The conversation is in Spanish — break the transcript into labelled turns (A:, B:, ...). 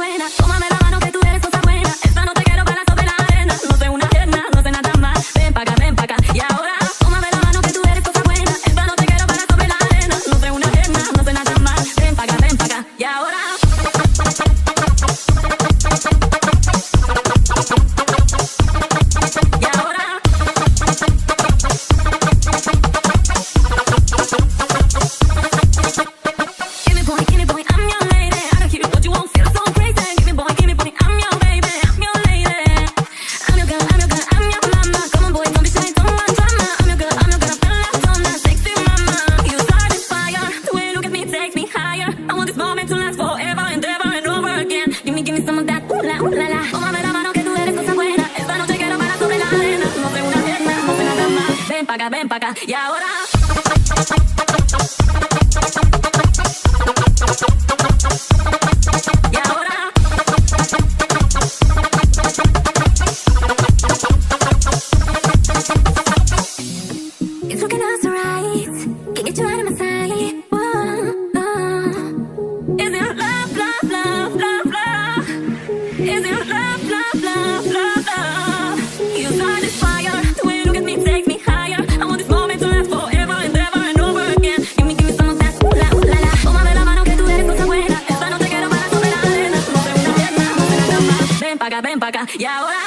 A: buena, tómame la Ven pa' acá, ven pa' acá. Y ahora. ven para acá y ahora.